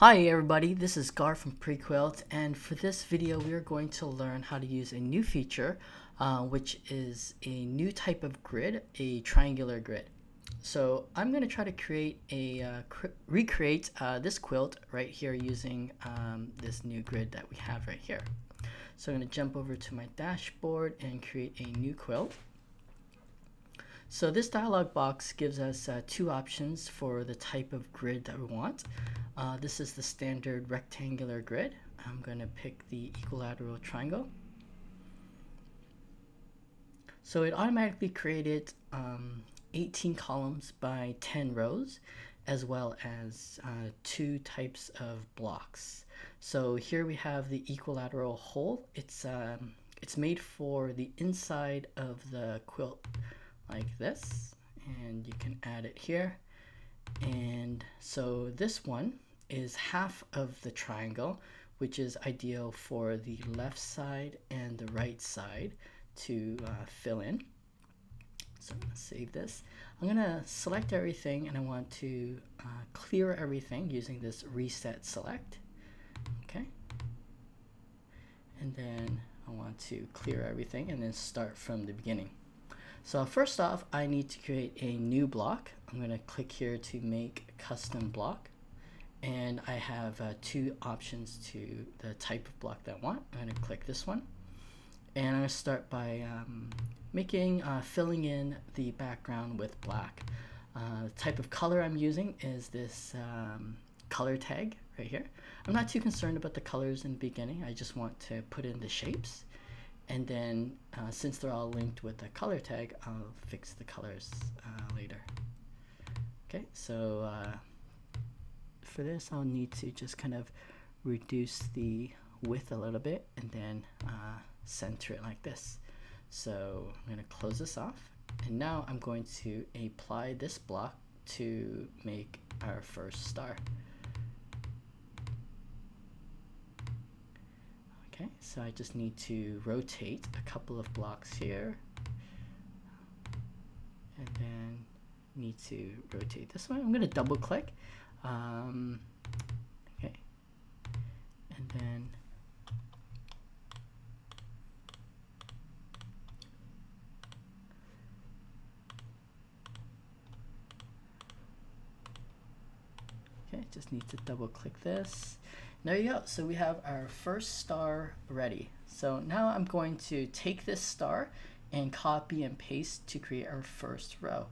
Hi everybody, this is Gar from Prequilt and for this video we are going to learn how to use a new feature uh, which is a new type of grid, a triangular grid. So I'm going to try to create a uh, recreate uh, this quilt right here using um, this new grid that we have right here. So I'm going to jump over to my dashboard and create a new quilt. So this dialog box gives us uh, two options for the type of grid that we want. Uh, this is the standard rectangular grid. I'm going to pick the equilateral triangle. So it automatically created um, 18 columns by 10 rows as well as uh, two types of blocks. So here we have the equilateral whole. It's, um, it's made for the inside of the quilt like this and you can add it here. And so this one is half of the triangle which is ideal for the left side and the right side to uh, fill in. So I'm to save this. I'm to select everything and I want to uh, clear everything using this reset select. Okay. And then I want to clear everything and then start from the beginning so first off, I need to create a new block. I'm going to click here to make custom block. And I have uh, two options to the type of block that I want. I'm going to click this one. And I'm going to start by um, making, uh, filling in the background with black. Uh, the type of color I'm using is this um, color tag right here. I'm not too concerned about the colors in the beginning. I just want to put in the shapes and then uh, since they're all linked with a color tag I'll fix the colors uh, later. Okay so uh, for this I'll need to just kind of reduce the width a little bit and then uh, center it like this. So I'm going to close this off and now I'm going to apply this block to make our first star Okay, so I just need to rotate a couple of blocks here. And then need to rotate this one. I'm going to double click. Um, okay. And then Okay, just need to double click this. There you go. So we have our first star ready. So now I'm going to take this star and copy and paste to create our first row.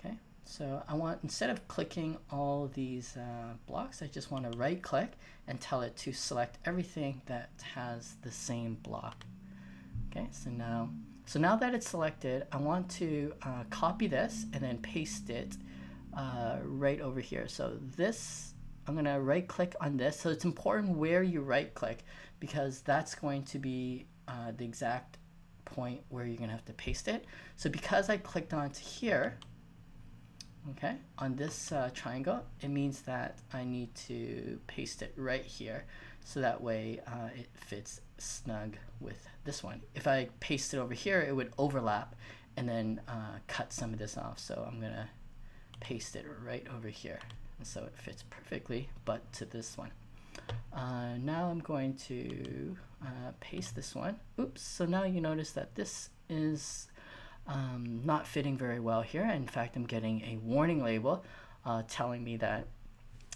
Okay, so I want, instead of clicking all these uh, blocks, I just want to right click and tell it to select everything that has the same block. Okay, so now, so now that it's selected, I want to uh, copy this and then paste it uh, right over here. So this I'm going to right click on this. So it's important where you right click because that's going to be uh, the exact point where you're going to have to paste it. So because I clicked onto here, okay, on this uh, triangle, it means that I need to paste it right here. So that way uh, it fits snug with this one. If I paste it over here, it would overlap and then uh, cut some of this off. So I'm going to paste it right over here so it fits perfectly, but to this one. Uh, now I'm going to uh, paste this one. Oops, so now you notice that this is um, not fitting very well here. In fact, I'm getting a warning label uh, telling me that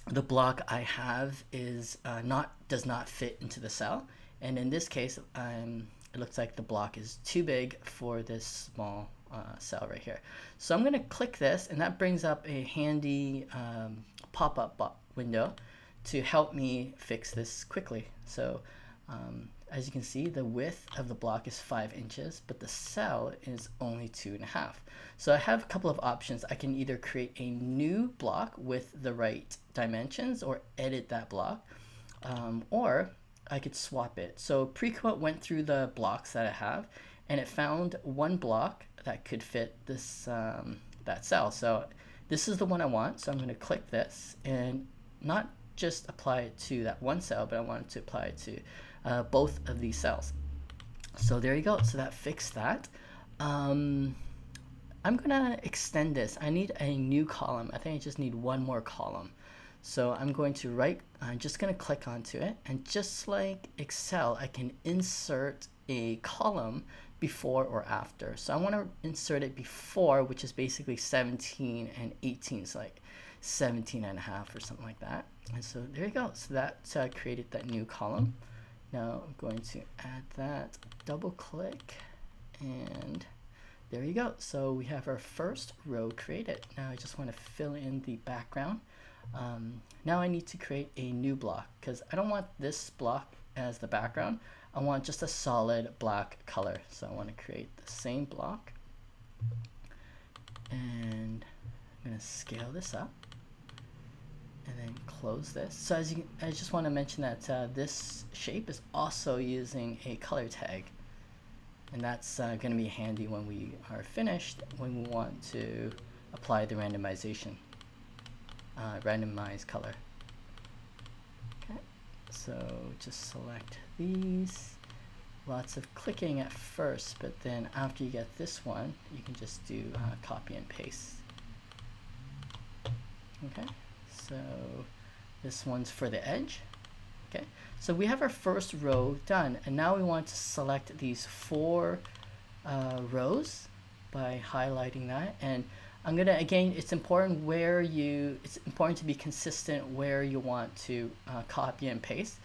the block I have is uh, not does not fit into the cell. And in this case, um, it looks like the block is too big for this small uh, cell right here. So I'm going to click this and that brings up a handy um, pop-up window to help me fix this quickly. So um, as you can see, the width of the block is five inches, but the cell is only two and a half. So I have a couple of options. I can either create a new block with the right dimensions or edit that block, um, or I could swap it. So Prequilt went through the blocks that I have, and it found one block that could fit this um, that cell. So this is the one I want. So I'm going to click this and not just apply it to that one cell, but I want to apply it to uh, both of these cells. So there you go. So that fixed that. Um, I'm going to extend this. I need a new column. I think I just need one more column. So I'm going to right, I'm just going to click onto it and just like Excel, I can insert a column before or after. So I want to insert it before, which is basically 17 and 18. It's like 17 and a half or something like that. And so there you go. So that uh, created that new column. Now I'm going to add that, double click, and there you go. So we have our first row created. Now I just want to fill in the background. Um, now I need to create a new block because I don't want this block as the background. I want just a solid black color. So I want to create the same block. And I'm going to scale this up and then close this. So as you, I just want to mention that uh, this shape is also using a color tag. And that's uh, going to be handy when we are finished, when we want to apply the randomization, uh, randomize color. Okay, so just select these. Lots of clicking at first, but then after you get this one, you can just do uh, copy and paste. Okay so this one's for the edge okay so we have our first row done and now we want to select these four uh, rows by highlighting that and I'm gonna again it's important where you it's important to be consistent where you want to uh, copy and paste.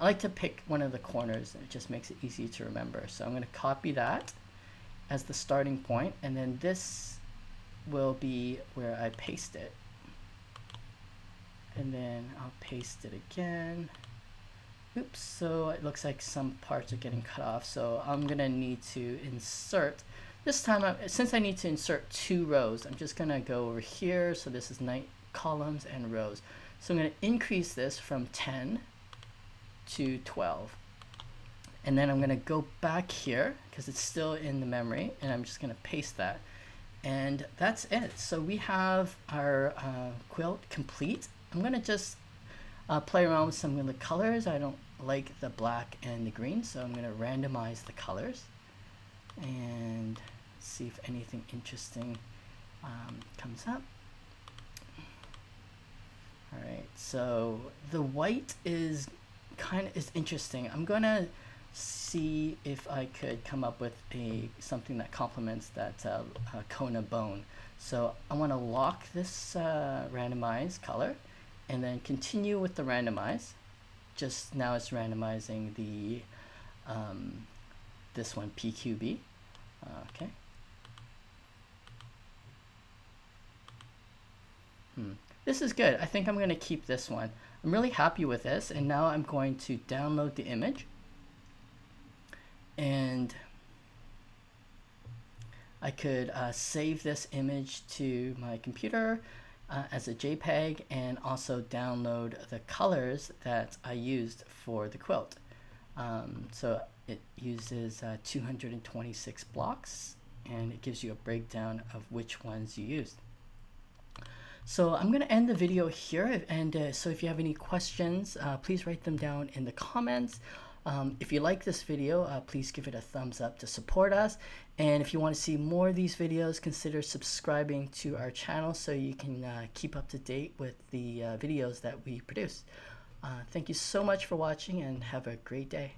I like to pick one of the corners it just makes it easy to remember. So I'm gonna copy that as the starting point and then this will be where I paste it. And then I'll paste it again. Oops so it looks like some parts are getting cut off. So I'm gonna need to insert this time I'm, since I need to insert two rows I'm just gonna go over here. So this is nine columns and rows. So I'm gonna increase this from 10 to 12 and then I'm gonna go back here because it's still in the memory and I'm just gonna paste that. And that's it. So we have our uh, quilt complete. I'm gonna just uh, play around with some of the colors. I don't like the black and the green, so I'm gonna randomize the colors and see if anything interesting um, comes up. All right, so the white is kind of is interesting. I'm gonna see if I could come up with a something that complements that uh, uh, Kona bone. So I want to lock this uh, randomized color and then continue with the randomize. Just now it's randomizing the um, this one PQB. Okay. Hmm. This is good. I think I'm going to keep this one. I'm really happy with this and now I'm going to download the image and I could uh, save this image to my computer uh, as a JPEG and also download the colors that I used for the quilt. Um, so it uses uh, 226 blocks and it gives you a breakdown of which ones you used. So I'm going to end the video here and uh, so if you have any questions, uh, please write them down in the comments. Um, if you like this video, uh, please give it a thumbs up to support us. And if you want to see more of these videos, consider subscribing to our channel so you can uh, keep up to date with the uh, videos that we produce. Uh, thank you so much for watching and have a great day.